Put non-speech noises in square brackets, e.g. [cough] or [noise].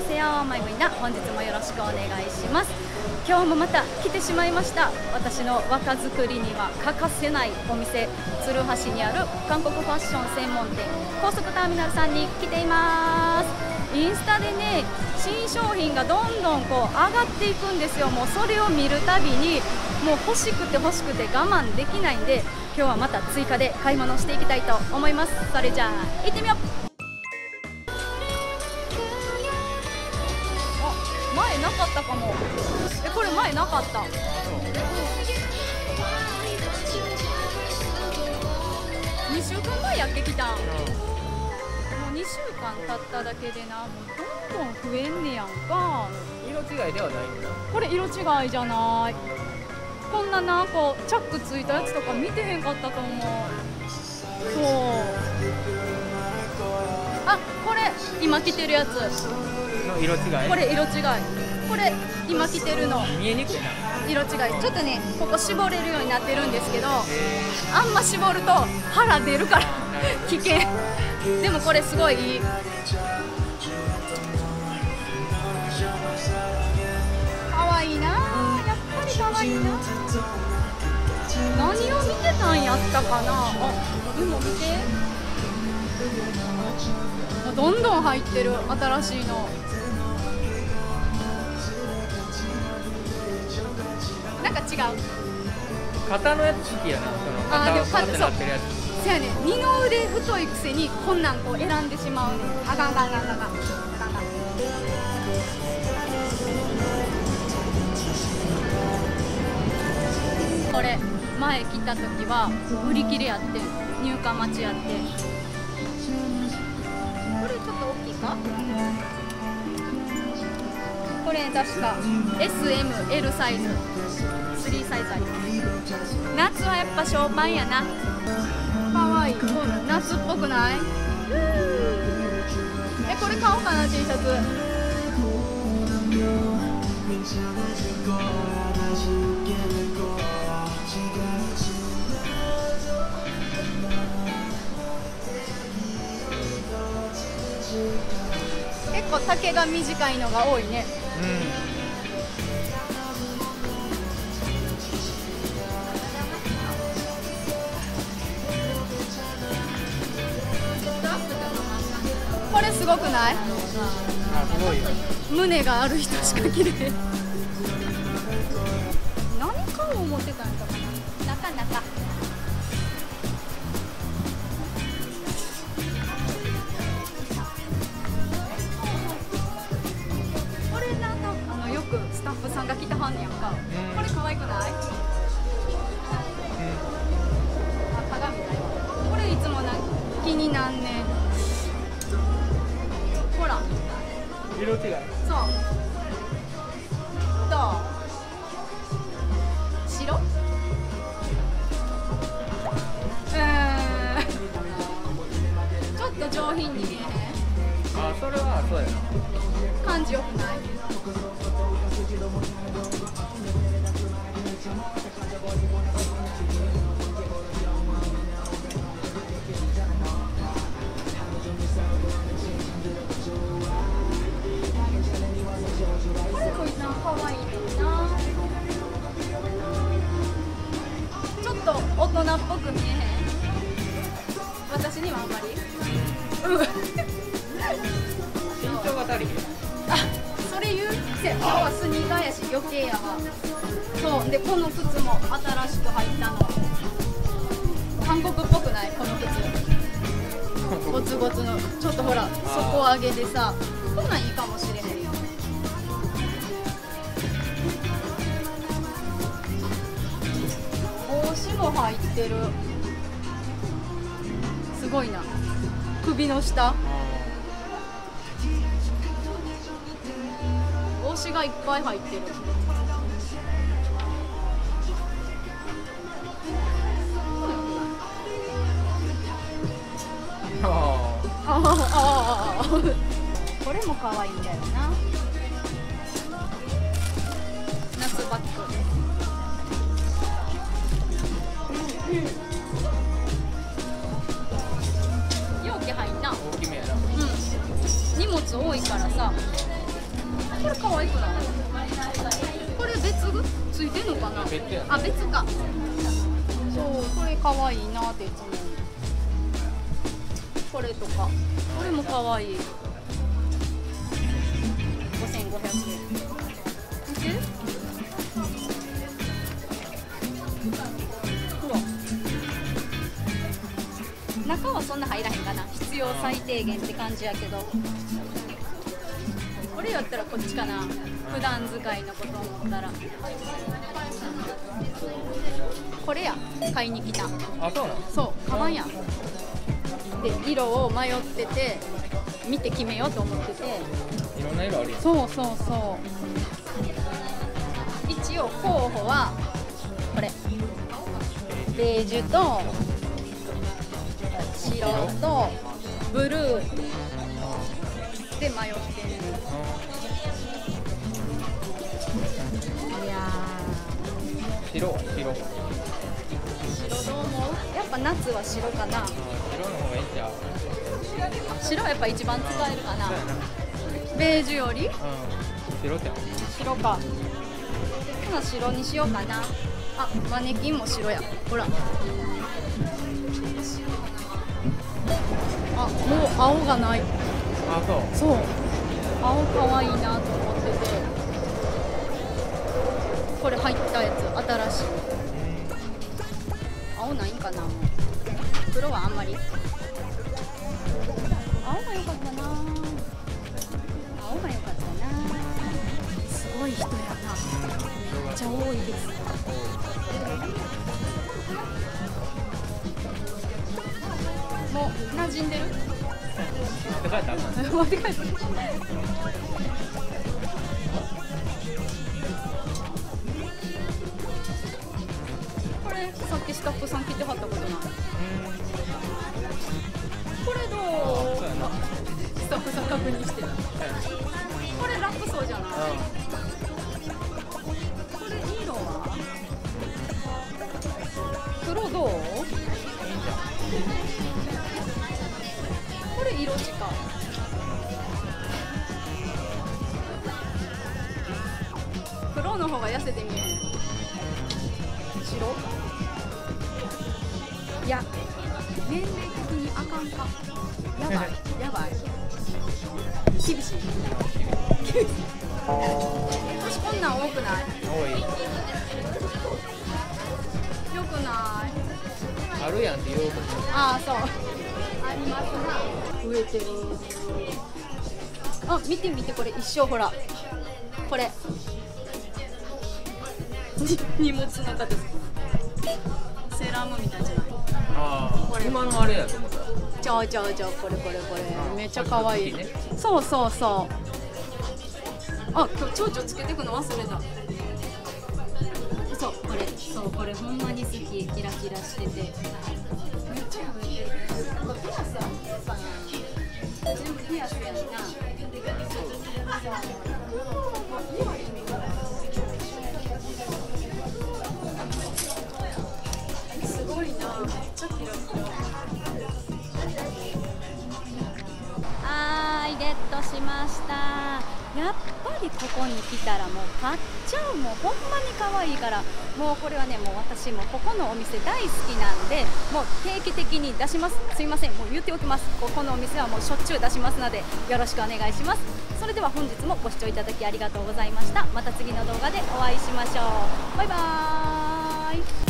せよマイムイな本日もよろしくお願いします。今日もまた来てしまいました。私の若作りには欠かせないお店鶴橋にある韓国ファッション専門店高速ターミナルさんに来ています。インスタでね新商品がどんどんこう上がっていくんですよ。もうそれを見るたびにもう欲しくて欲しくて我慢できないんで今日はまた追加で買い物していきたいと思います。それじゃあ行ってみよう。もえこれ前なかった。2週間前やってきた。んもう2週間経っただけでなもうどんどん増えんねやんか。色違いではないんだ。これ色違いじゃない。こんななこうチャックついたやつとか見てへんかったと思う。そう。あこれ今着てるやつ。の色違い。これ色違いこれ今着てるの。見えにくいな色違い。ちょっとねここ絞れるようになってるんですけどあんま絞ると腹出るから危険でもこれすごいいい。かわいいな。やっぱりかわいいな何を見てたんやったかな。あでも見て。どんどん入ってる。新しいの。なんか違う。ー肩のやつ好きやなそのあーでも肩をってなってるやつ。せやね。二の腕太いくせにこんなんこう選んでしまう。ねんあかんあかんあかんあかん。あかんあかん。あかんこれ前来た時は売り切れやって入荷待ちやってこれちょっと大きいか？これ確か SML サイズ3サイズあります。夏はやっぱショーパンやな。かわいい。夏っぽくない？えこれ買おうかな T シャツ。結構丈が短いのが多いねこれすごくない？あすごいよ胸がある人しか着れへん。何買おう思ってたんやったかな。なか。ッフさんが着てはんねやんかうんこれ可愛くない？あ鏡ないわこれいつもな気になんねんほら色違いそう。どう？白？うーん。ちょっと上品に見えへん？あそれはそうやな感じよくない？と大人っぽく見えへん。私にはあんまり。うん。身長が足りへんあ、それ言うせ今日はスニーカーやし余計やわ。そう。でこの靴も新しく入ったの。韓国っぽくない。この靴。ゴツゴツの。ちょっとほら底上げでさ。こんなんいいかもしれへん入ってる。すごいな。首の下。帽子がいっぱい入ってる。あああああこれも可愛いんだよな容器入んなー大きめやなうん荷物多いからさ。これ可愛くない？これ別具？ついてんのかな？あ別か。そうこれ可愛いなっていつもこれとか。これも可愛い。5500円。見て。ほら。中はそんな入らへんかな。必要最低限って感じやけどこれやったらこっちかな。普段使いのこと思ったら。これや。買いに来た。あそうなの？そう。カバンやで色を迷ってて見て決めようと思ってて。いろんな色あるやん。そうそうそう。一応候補はこれ。ベージュと白とブルー。で迷ってん白。どう思う？やっぱ夏は白かな。白の方がいいんちゃう白はやっぱ一番使えるかな。ベージュより？うん。白ちゃん白か。ほな白にしようかな。あマネキンも白や。ほら。あもう青がない。あそう。そう。青かわいいなと思ってて。これ入ったやつ。新しい青ないんかな黒はあんまり。青が良かったな。青が良かったな。すごい人やな。めっちゃ多いです。もう馴染んでる？持って帰ってきスタッフさん来てはったことない。これどう？うスタッフさん確認して。これラップそうじゃない？これ色は？黒どう？これ色近い黒の方が痩せて見えへん白？いや年齢的にあかんか。やばい [laughs] やばい。厳しい。[laughs] 私こんなん多くない？多い。よくない。あるやんって言おうとああそう。ありますな。増えてる。あ見て見てこれ一生。ほらこれ。[laughs] 荷物の形セーラームーンみたいじゃない？ああ今のあれやと思った。ちょうちょうちょうこれこれこれ。めっちゃ可愛い。ねそうそうそう。あ今日蝶々つけてくの忘れたそうこれそうこれほんまに好き。キラキラしてて。めっちゃ増えてるこれピアスやんかな全部ピアスやんな。ぱりここに来たらもう買っちゃうもうほんまに可愛いからもうこれはねもう私もここのお店大好きなんでもう定期的に出します。すいませんもう言っておきます。ここのお店はもうしょっちゅう出しますのでよろしくお願いします。それでは本日もご視聴いただきありがとうございました。また次の動画でお会いしましょう。バイバーイ。